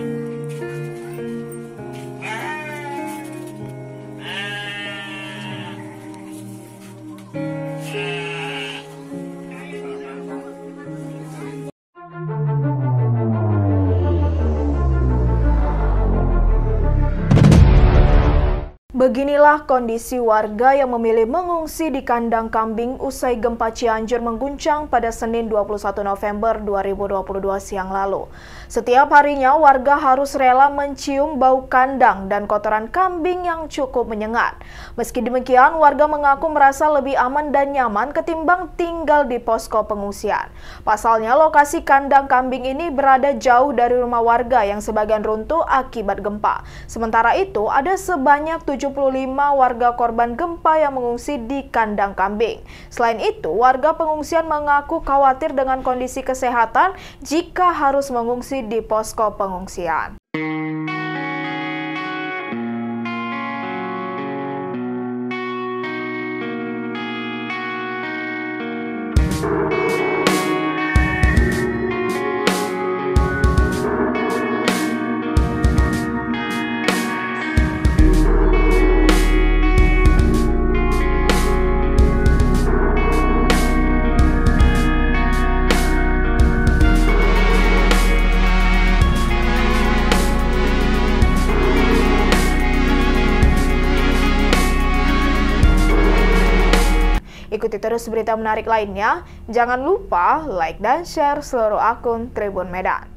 Yeah. Beginilah kondisi warga yang memilih mengungsi di kandang kambing usai gempa Cianjur mengguncang pada Senin 21 November 2022 siang lalu. Setiap harinya warga harus rela mencium bau kandang dan kotoran kambing yang cukup menyengat. Meski demikian, warga mengaku merasa lebih aman dan nyaman ketimbang tinggal di posko pengungsian. Pasalnya, lokasi kandang kambing ini berada jauh dari rumah warga yang sebagian runtuh akibat gempa. Sementara itu, ada sebanyak 7 75 warga korban gempa yang mengungsi di kandang kambing. Selain itu, warga pengungsian mengaku khawatir dengan kondisi kesehatan jika harus mengungsi di posko pengungsian. Ikuti terus berita menarik lainnya. Jangan lupa like dan share seluruh akun Tribun Medan.